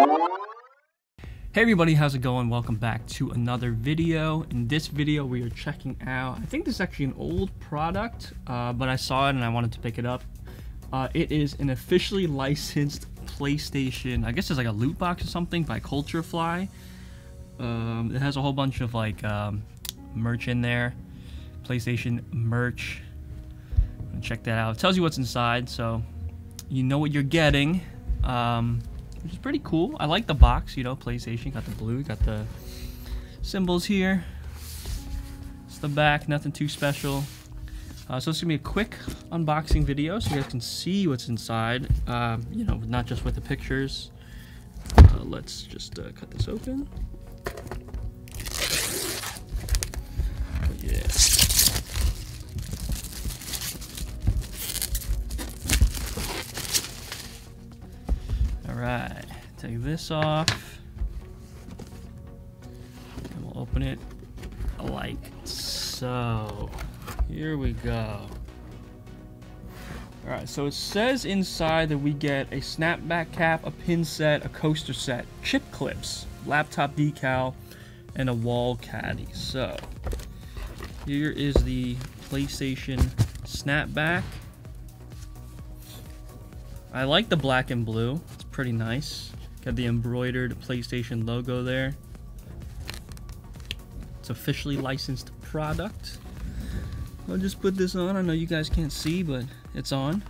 Hey everybody, how's it going? Welcome back to another video. In this video, we are checking out, I think this is actually an old product, uh, but I saw it and I wanted to pick it up. Uh, it is an officially licensed PlayStation, I guess it's like a loot box or something by Culturefly. Um, it has a whole bunch of like um, merch in there, PlayStation merch. Check that out. It tells you what's inside, so you know what you're getting. Um, which is pretty cool. I like the box, you know, PlayStation. Got the blue, got the symbols here. It's the back, nothing too special. Uh, so it's gonna be a quick unboxing video so you guys can see what's inside. Um, you know, not just with the pictures. Uh, let's just uh, cut this open. Alright, take this off. And we'll open it like so. Here we go. Alright, so it says inside that we get a snapback cap, a pin set, a coaster set, chip clips, laptop decal, and a wall caddy. So, here is the PlayStation snapback. I like the black and blue. Pretty nice. Got the embroidered PlayStation logo there. It's officially licensed product. I'll just put this on. I know you guys can't see, but it's on.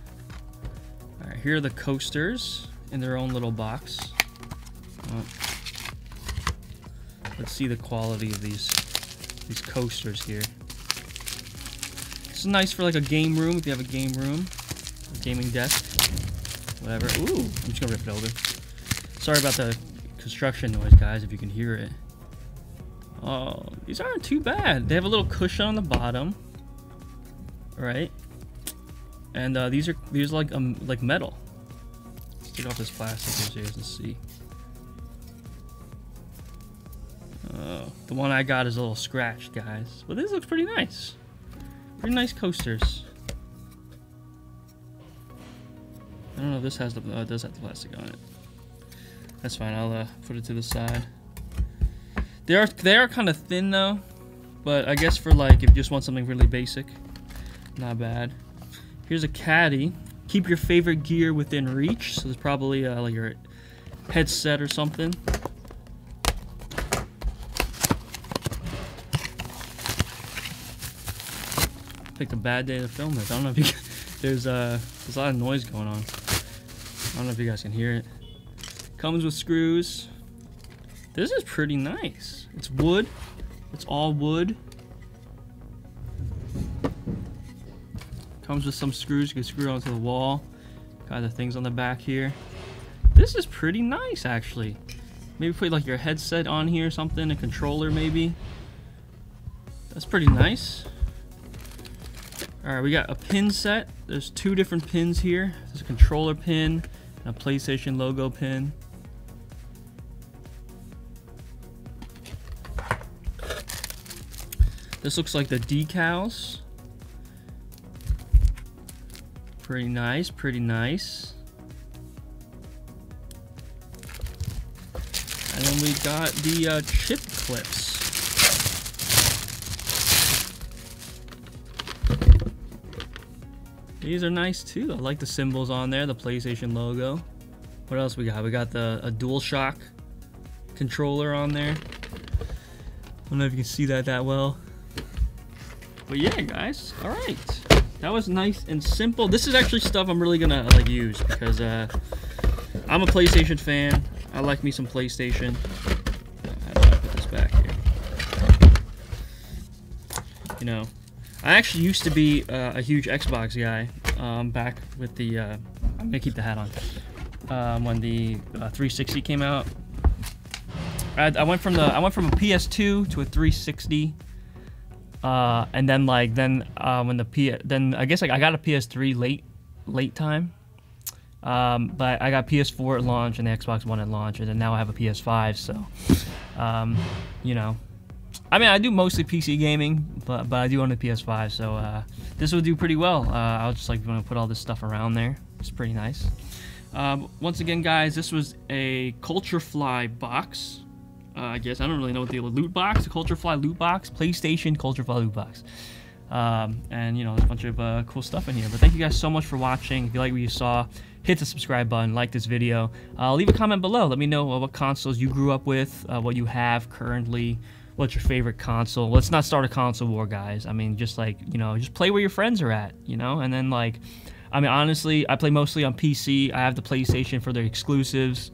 Alright, here are the coasters in their own little box. Oh. Let's see the quality of these these coasters here. This is nice for like a game room if you have a game room, a gaming desk, whatever. Ooh, I'm just gonna rip it open. Sorry about the construction noise, guys, if you can hear it. Oh, these aren't too bad. They have a little cushion on the bottom right? And uh, these are these are like um like metal. Let's take off this plastic so you guys can see. Oh, the one I got is a little scratched, guys. But this looks pretty nice. Pretty nice coasters. I don't know if this has the uh, does have the plastic on it. That's fine. I'll uh, put it to the side. They are they are kind of thin though, but I guess for like if you just want something really basic. Not bad. Here's a caddy. Keep your favorite gear within reach. So there's probably uh, like your headset or something. Picked a bad day to film this. I don't know if you there's uh there's a lot of noise going on. I don't know if you guys can hear it. Comes with screws. This is pretty nice. It's wood. It's all wood. Comes with some screws you can screw onto the wall. Got the things on the back here. This is pretty nice actually. Maybe put like your headset on here or something, a controller maybe. That's pretty nice. Alright, we got a pin set. There's two different pins here. There's a controller pin a PlayStation logo pin. This looks like the decals. Pretty nice, pretty nice. And then we got the uh, chip clips. These are nice too. I like the symbols on there, the PlayStation logo. What else we got? We got the a DualShock controller on there. I don't know if you can see that that well. But yeah, guys. All right. That was nice and simple. This is actually stuff I'm really gonna like use because uh, I'm a PlayStation fan. I like me some PlayStation. How do I put this back here? You know, I actually used to be uh, a huge Xbox guy. Um, back with the, uh, gonna keep the hat on. Um, when the uh, 360 came out, I, I went from the I went from a PS2 to a 360. Uh, and then like then uh, when the P then I guess like I got a PS3 late late time. Um, but I got PS4 at launch and the Xbox One at launch, and then now I have a PS5. So, um, you know, I mean I do mostly PC gaming, but but I do own a PS5, so uh, this will do pretty well. Uh, I'll just like want to put all this stuff around there. It's pretty nice. Um, once again, guys, this was a Culturefly box. Uh, I guess I don't really know what the loot box, the Culturefly loot box, PlayStation Culturefly loot box. Um, and you know, there's a bunch of uh, cool stuff in here. But thank you guys so much for watching. If you like what you saw, hit the subscribe button, like this video. Uh, leave a comment below. Let me know uh, what consoles you grew up with, uh, what you have currently, what's your favorite console. Let's not start a console war, guys. I mean, just like you know, just play where your friends are at, you know, and then like. I mean, honestly, I play mostly on PC. I have the PlayStation for their exclusives.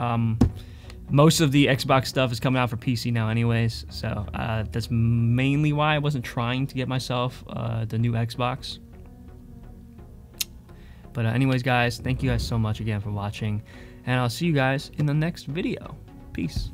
Um, most of the Xbox stuff is coming out for PC now, anyways. So uh, that's mainly why I wasn't trying to get myself uh, the new Xbox. But uh, anyways, guys, thank you guys so much again for watching, and I'll see you guys in the next video. Peace.